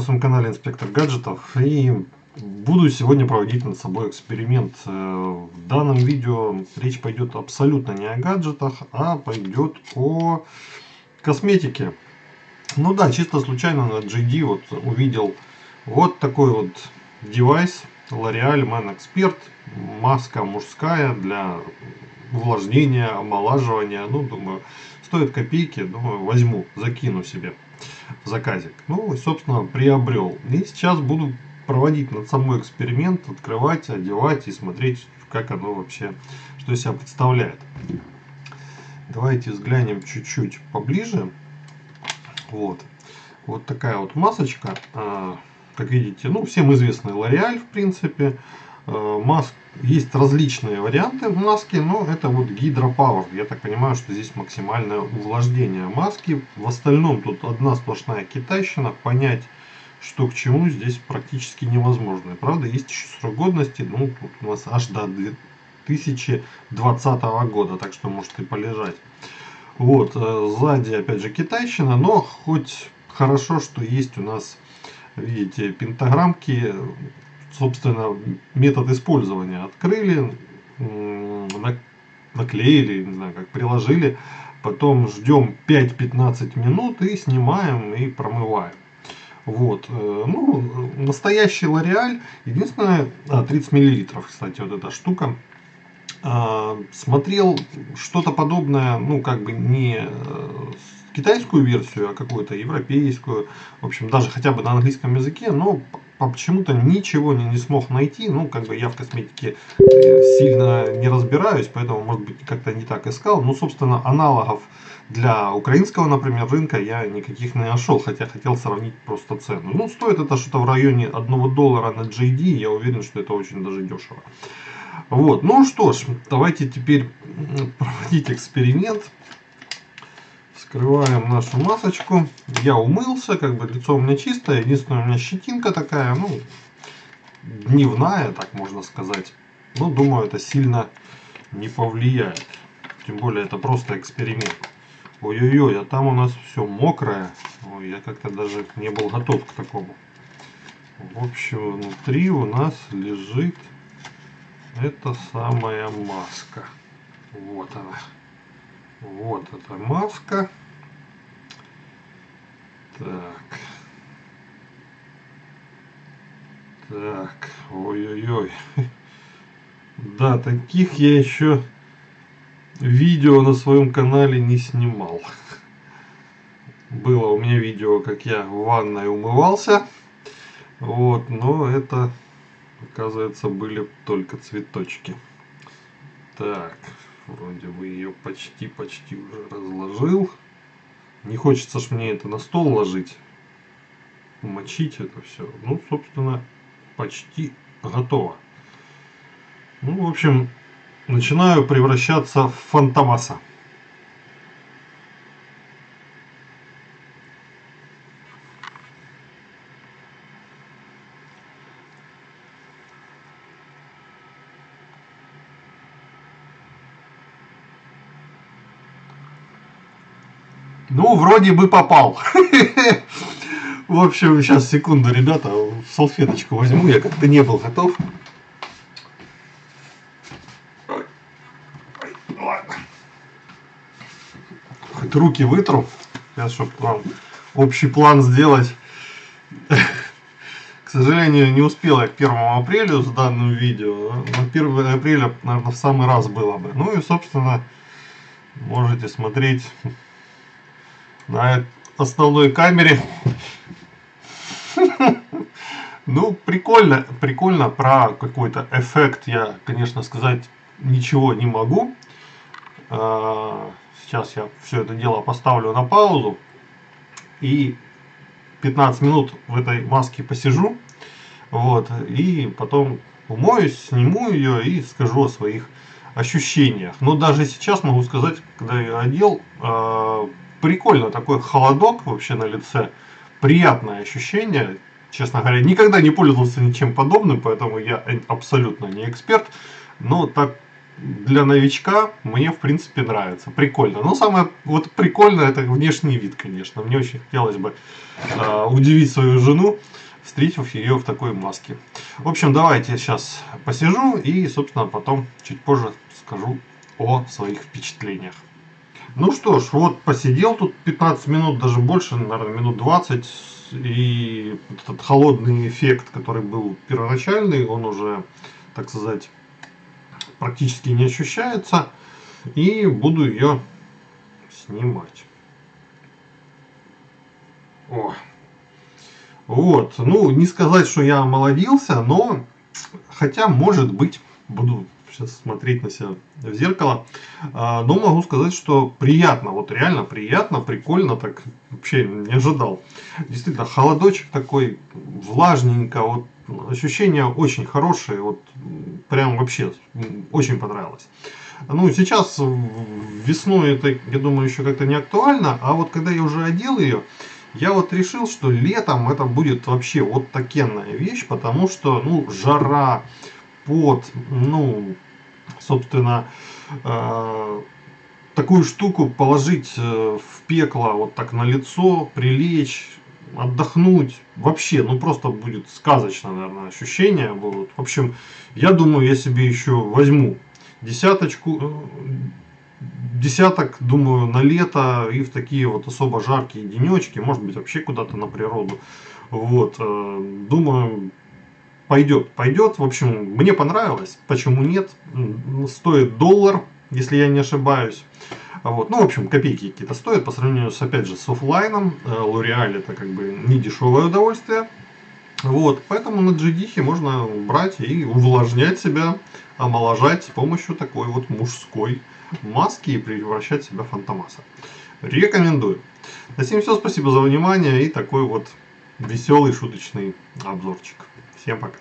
своем канале Инспектор Гаджетов и буду сегодня проводить над собой эксперимент. Э, в данном видео речь пойдет абсолютно не о гаджетах, а пойдет о косметике. Ну да, чисто случайно на GD вот увидел вот такой вот девайс L'Oreal Man Expert. Маска мужская для увлажнения, омолаживания. Ну, думаю, стоит копейки, думаю, возьму, закину себе в заказик. Ну, и, собственно, приобрел. И сейчас буду проводить над самой эксперимент, открывать, одевать и смотреть, как оно вообще, что из себя представляет. Давайте взглянем чуть-чуть поближе. Вот. Вот такая вот масочка. А, как видите, ну, всем известный L'Oreal, в принципе. А, маск есть различные варианты маски, но это вот Power. Я так понимаю, что здесь максимальное увлажнение маски. В остальном тут одна сплошная китайщина. Понять, что к чему, здесь практически невозможно. Правда, есть еще срок годности. Ну, тут у нас аж до 2020 года, так что может и полежать. Вот, э, сзади опять же китайщина, но хоть хорошо, что есть у нас, видите, пентаграммки собственно, метод использования открыли, наклеили, не знаю, как приложили, потом ждем 5-15 минут и снимаем и промываем. Вот, э, ну, настоящий L'Oreal, единственное, а, 30 миллилитров, кстати, вот эта штука. А, смотрел что-то подобное, ну, как бы не э, китайскую версию, а какую-то европейскую, в общем, даже хотя бы на английском языке, но почему-то ничего не, не смог найти. Ну, как бы я в косметике э, сильно не разбираюсь, поэтому, может быть, как-то не так искал. Ну, собственно, аналогов для украинского, например, рынка я никаких не нашел, хотя хотел сравнить просто цену. Ну, стоит это что-то в районе 1 доллара на JD, я уверен, что это очень даже дешево. Вот, ну что ж, давайте теперь проводить эксперимент. Вскрываем нашу масочку. Я умылся, как бы лицо у меня чистое. Единственное, у меня щетинка такая, ну, дневная, так можно сказать. Но думаю, это сильно не повлияет. Тем более, это просто эксперимент. Ой-ой-ой, а там у нас все мокрое. Ой, я как-то даже не был готов к такому. В общем, внутри у нас лежит эта самая маска. Вот она. Вот эта маска. Так. Так, ой-ой-ой. Да, таких я еще видео на своем канале не снимал. Было у меня видео, как я в ванной умывался. Вот, но это, оказывается, были только цветочки. Так, вроде бы ее почти-почти уже разложил. Не хочется ж мне это на стол ложить, мочить это все. Ну, собственно, почти готово. Ну, в общем, начинаю превращаться в фантомаса. Ну, вроде бы попал. В общем, сейчас, секунду, ребята, салфеточку возьму, я как-то не был готов. Хоть руки вытру, сейчас, чтобы вам общий план сделать. К сожалению, не успел я к 1 апреля с данным видео. На 1 апреля, наверное, в самый раз было бы. Ну и, собственно, можете смотреть на основной камере. Ну, прикольно, прикольно. Про какой-то эффект я, конечно, сказать ничего не могу. А, сейчас я все это дело поставлю на паузу. И 15 минут в этой маске посижу. Вот. И потом умоюсь, сниму ее и скажу о своих ощущениях. Но даже сейчас могу сказать, когда я одел, а, прикольно, такой холодок вообще на лице, приятное ощущение, честно говоря, никогда не пользовался ничем подобным, поэтому я абсолютно не эксперт, но так для новичка мне, в принципе, нравится. Прикольно. Но самое вот прикольное это внешний вид, конечно. Мне очень хотелось бы э, удивить свою жену, встретив ее в такой маске. В общем, давайте сейчас посижу и, собственно, потом чуть позже скажу о своих впечатлениях. Ну что ж, вот посидел тут 15 минут, даже больше, наверное, минут 20. И этот холодный эффект, который был первоначальный, он уже, так сказать, практически не ощущается. И буду ее снимать. О. Вот, ну, не сказать, что я молодился, но, хотя, может быть, буду сейчас смотреть на себя в зеркало. А, но могу сказать, что приятно, вот реально приятно, прикольно, так вообще не ожидал. Действительно, холодочек такой, влажненько, вот ощущения очень хорошие, вот прям вообще очень понравилось. Ну, сейчас весной это, я думаю, еще как-то не актуально, а вот когда я уже одел ее, я вот решил, что летом это будет вообще вот такенная вещь, потому что, ну, жара, под, ну, собственно, э, такую штуку положить э, в пекло вот так на лицо, прилечь, отдохнуть. Вообще, ну просто будет сказочно, наверное, ощущения будут. В общем, я думаю, я себе еще возьму десяточку, э, десяток, думаю, на лето и в такие вот особо жаркие денечки, может быть, вообще куда-то на природу. Вот, думаю, пойдет, пойдет. В общем, мне понравилось. Почему нет? Стоит доллар, если я не ошибаюсь. Вот. Ну, в общем, копейки какие-то стоят по сравнению с, опять же, с офлайном. L'Oreal это как бы не дешевое удовольствие. Вот, поэтому на GD можно брать и увлажнять себя, омоложать с помощью такой вот мужской маски и превращать себя в фантомаса. Рекомендую. На всем все, спасибо за внимание и такой вот веселый шуточный обзорчик. Всем пока.